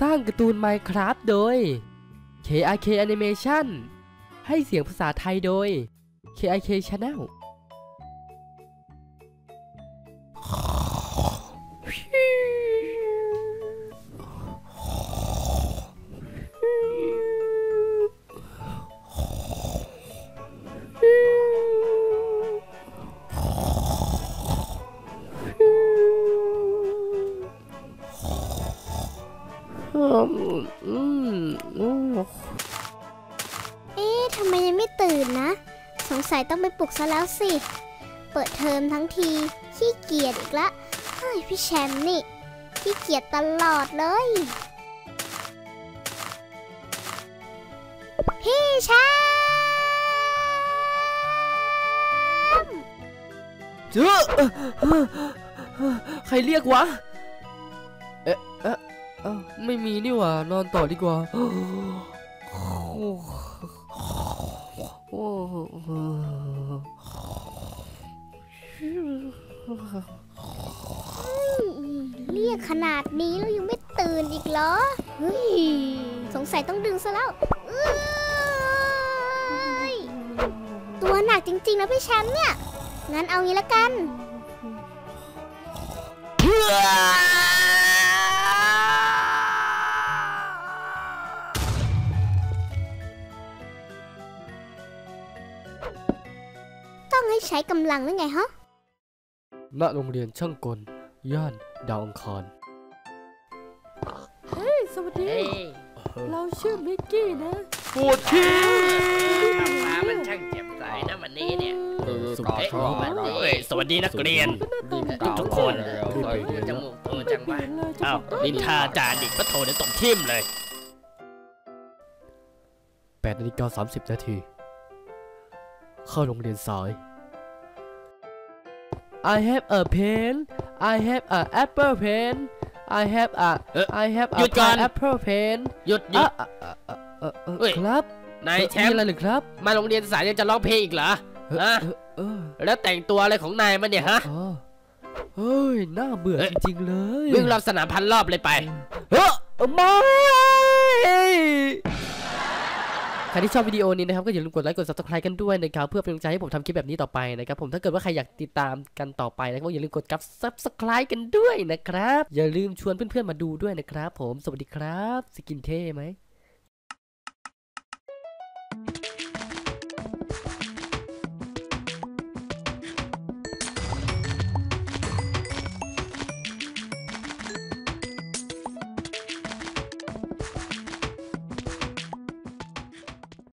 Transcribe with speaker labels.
Speaker 1: สร้างการ์ตูน Minecraft โดย KRK Animation ให้เสียงภาษาไทยโดย KRK Channel
Speaker 2: เอ๊ะทำไมยังไม่ตื่นนะ สงสัยต้องไปปลุกซะแล้วสิ เปิดเทอมทั้งที ขี้เกียจอีกละ เฮ้ยพี่แชมป์นี่ ขี้เกียจตลอดเลย พี่แชมป์
Speaker 1: เจ้อใครเรียกวะ อ้าไม่มีนี่หว่านอนต่อดีกว่าโอ้โห
Speaker 2: เรียกขนาดนี้แล้วยังไม่ตื่นอีกเหรอ เฮ้ย สงสัยต้องดึงซะแล้วตัวหนักจริงๆนะพี่แชมป์เนี่ย งั้นเอางี้ละกัน ต้องให้ใช้กำลังหรือไงฮะ
Speaker 1: ณโรงเรียนช่างกล ย่านดาวอังคาร
Speaker 3: สวัสดี เราชื่อมิกกี้นะ
Speaker 1: ปวดขี้
Speaker 4: ฟ้ามันช่างเจ็บใจนะวันนี้เนี่ย
Speaker 1: สุ
Speaker 4: เอ้ยเอ้ยสวัสดีนักเรียน ทุกๆคนจมูกโตจังวะอ้าวนินทาจาดิกพระโทเดี๋ยวตกทิ่มเลย
Speaker 1: 8นาฬิกา30 นาที เข้าโรงเรียนสาย I have a pen I have a apple pen I have a
Speaker 4: เอ๊ะ
Speaker 1: I have
Speaker 4: หยุ
Speaker 1: a
Speaker 4: ดก่อน
Speaker 1: apple pen
Speaker 4: หยุดหยุ
Speaker 1: อะ
Speaker 4: ด
Speaker 1: อะอะอะอะอะ
Speaker 4: เฮ้ย
Speaker 1: ครับ
Speaker 4: นายแชม
Speaker 1: มี
Speaker 4: ป์
Speaker 1: อะไรหรือครับ
Speaker 4: มาโรงเรียนสายยังจะร้องเพลงอีกเหรอ
Speaker 1: เอ่อ
Speaker 4: อะ
Speaker 1: เอ่อเออ
Speaker 4: แล้วแต่งตัวอะไรของนายมันเนี่ยฮะ
Speaker 1: อ๋อเฮ้ยน่าเบื่อ
Speaker 4: เอ๊ะ
Speaker 1: จริงๆเลย
Speaker 4: วิ่งรอบสนามพันรอบเลยไป
Speaker 1: เฮ้ยไม่ใครที่ชอบวิดีโอนี้นะครับก็อย่าลืมกดไลค์กด subscribe กันด้วยนะครับเพื่อเป็นกำลังใจให้ผมทำคลิปแบบนี้ต่อไปนะครับผมถ้าเกิดว่าใครอยากติดตามกันต่อไปนะครับก็อย่าลืมกดกับ subscribe กันด้วยนะครับ อย่าลืมชวนเพื่อนๆมาดูด้วยนะครับ ผมสวัสดีครับ สกินเท่ไหม